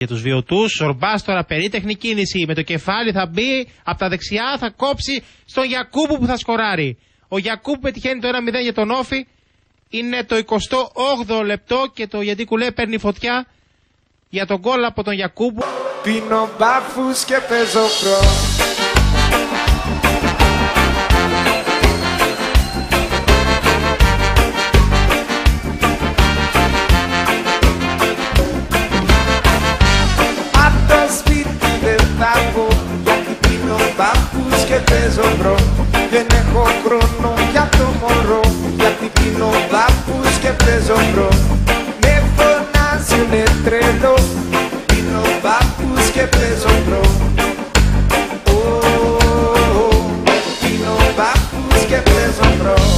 Για τους βιωτούς, ο τώρα περίτεχνη κίνηση. Με το κεφάλι θα μπει, από τα δεξιά θα κόψει στον Γιακούπου που θα σκοράρει. Ο Γιακούπου πετυχαίνει το 1-0 για τον Όφη. Είναι το 28ο λεπτό και το γιατί κουλέ παίρνει φωτιά για τον κόλλο από τον Γιακούπου. Πίνω μπάφους και παίζω δεν παίζω pro. Δεν έχω χρόνο για το μωρό Γιατί πίνω μπάφους και παίζω pro. Με φωνάζουνε τρελό Πίνω μπάφους και παίζω pro. Πίνω μπάφους και παίζω pro.